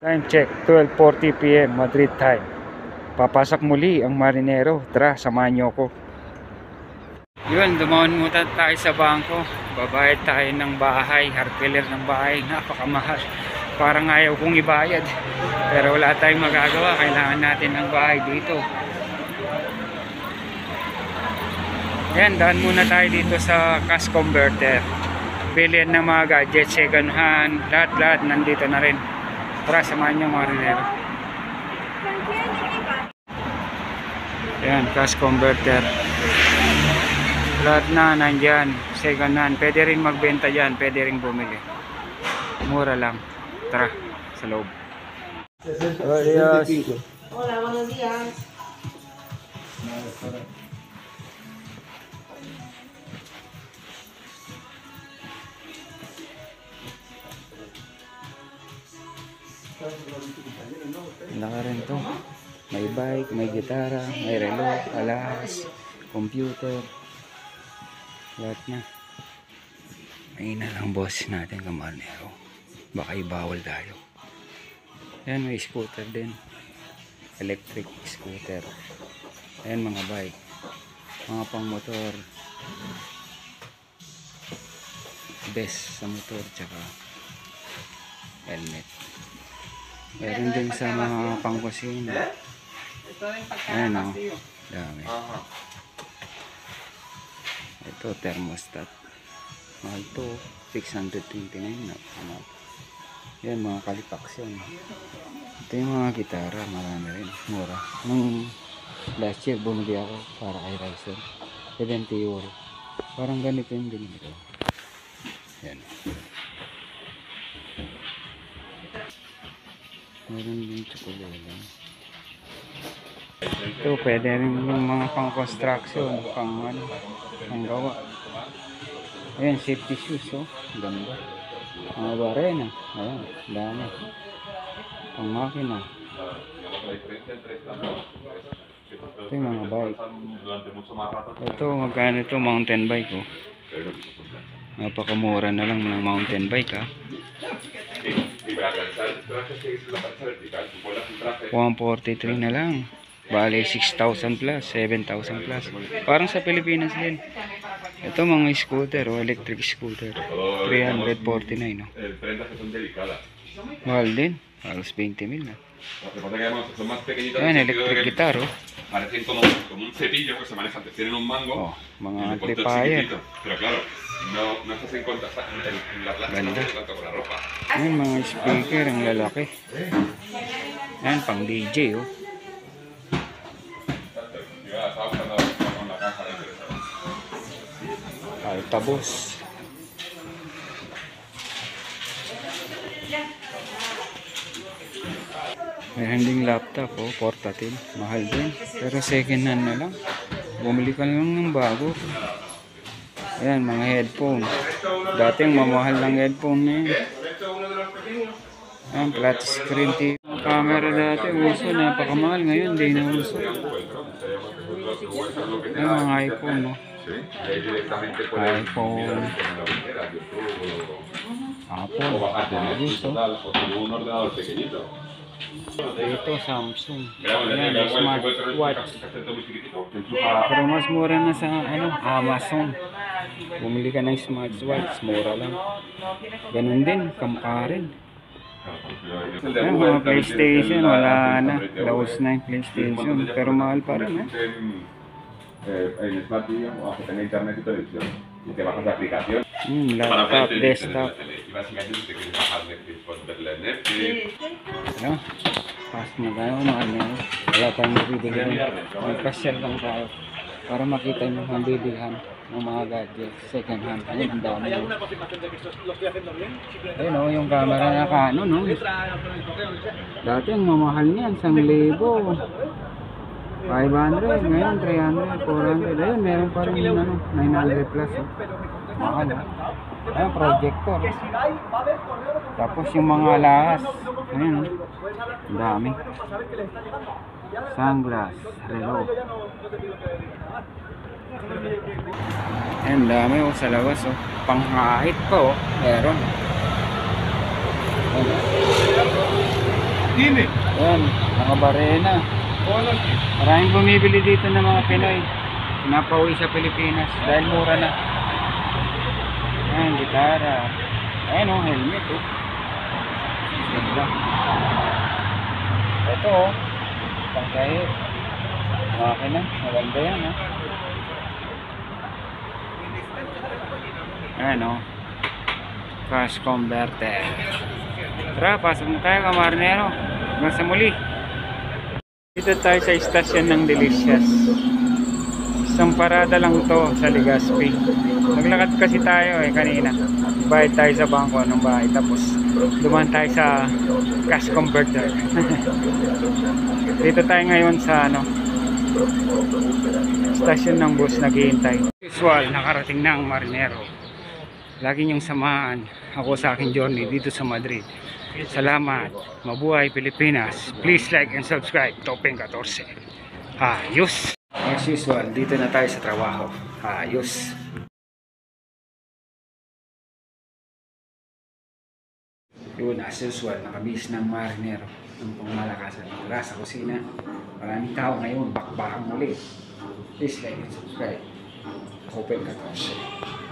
Time check, 12.40pm, Madrid time. Papasok muli ang marinero. Tara, samahan niyo ako. Yun, dumaon muna tayo sa bangko. Babayad tayo ng bahay, hardware ng bahay. Napakamahal. Parang ayaw kong ibayad. Pero wala tayong magagawa. Kailangan natin ng bahay dito. Yan, daan muna tayo dito sa cash converter. Bilhin ng mga gadgets, second hand, lahat-lahat nandito na rin. Tara, samahan niyo mga rinero. Yan, cash converter. Lahat na nandyan, second hand. Pwede rin magbenta dyan, pwede rin bumili. Mura lang. Tara, sa loob. Adios. Hola, buenos días. Laka rin to. May bike, may gitara, may relo, alas, computer. Lahat na. May na lang boss natin kamarnero. Baka ibawal tayo. Ayan, may scooter din. Electric scooter. Ayan mga bike. Mga pang motor. Best sa motor tsaka helmet. Meron din sa mga pangkusina. Ayan o. Dami. Ito, thermostat. Mahal to. 629 na. Ano. Yan, mga kalipaksyon. Ito yung mga gitara. Marami rin. Mura. Nung last year, bumili ako para kay Ryzen. 70 euro. Parang ganito yung binili ko. Yan. Meron din tsokolate. Ito, pwede rin yung mga pang construction, pang ano, pang gawa. Ayan, safety shoes, oh. Ganda. Mga barena. Ayan, dami. Pang makina. Ito yung mga bike. Ito, magkano ito, mountain bike, oh. Napakamura na lang ng mountain bike, ah. 143 na lang. Bale, 6,000 plus, 7,000 plus. Parang sa Pilipinas din. Ito mga scooter o electric scooter. 349, no? El 30 que son delicadas. Mahal din. Halos 20 mil na. Ayan, electric guitar, oh. Parecen como, como un cepillo que se maneja. Tienen un mango. Oh, mga amplifier. Pero claro, no, no estás en contacto en, en la plancha, no Ganda. hace tanto con la ropa. Ayan, mga speaker, ang lalaki. Ayan, pang DJ, oh. Altabos. Meron ding laptop, oh, portative. Mahal din. Pero second hand na lang. Bumili ka lang ng bago. Ayan, mga headphone. Dati ang mamahal ng headphone na yun. Ayan, flat screen TV. Ang camera dati, uso, napakamahal. Ngayon, hindi na uso. Ayan, mga iPhone, oh. Directamente puedes iPhone. Apple. o bajarte Netflix gusto. o tal, o como un ordenador pequeñito. Ito, Samsung. Ayan, le das smart puedes tener un watch. cassette muy chiquitito, que enchufa Pero mas mura na sa ano, Amazon. Bumili ka ng smartwatch, mura lang. Ganun din, kamukha rin. Ayan, mga PlayStation, wala na. Laos na yung PlayStation. Pero mahal pa rin, eh. Y te bajas la aplicación Hmm, para laptop, ver desktop. Y básicamente si te quieres bajar Netflix, puedes verla en Netflix. Ano? Fast na tayo, mga ano. Wala tayong mabibilihan. Magpasyal lang tayo. Para makita yung mga bibilihan ng mga gadgets. Second hand. Ayun, ang dami. yun. Ayun o, yung camera na Canon, no? Dati ang mamahal niyan, 1,000. 500, ngayon 300, 400. Ayun, meron pa rin yung ano, 900 plus. Oh. Mahal, oh. Ayun, projector. Tapos yung mga lahas. Ayun, oh. Ang dami. Sunglass, relo. Ayun, dami oh, sa labas oh. Panghahit pa oh. Meron. Oh. Dime. Ayan, mga barena. Maraming bumibili dito ng mga Pinoy. Pinapauwi sa Pilipinas dahil mura na. Ayan, gitara. Ayan o, helmet o. Ganda. Ito o, pangkahe. Makina, maganda yan ha. Ayan o. Cash converter. Tara, pasok na tayo kamarnero. Hanggang sa muli. Dito tayo sa istasyon ng Delicious. Isang parada lang to sa Legazpi. Naglakad kasi tayo eh kanina. Bayad tayo sa bangko ng bahay. Tapos dumaan tayo sa cash converter. Dito tayo ngayon sa ano stasyon ng bus naghihintay. Usual, nakarating na ang marinero. Lagi niyong samahan ako sa aking journey dito sa Madrid. Salamat. Mabuhay Pilipinas. Please like and subscribe. Topeng 14. Ayos. As usual, dito na tayo sa trabaho. Ayos. Yun, as usual, nakabis ng marinero. Ang pangmalakasan. Wala sa kusina. Maraming tao ngayon. Bakbakang muli. Please like and subscribe. Open 14.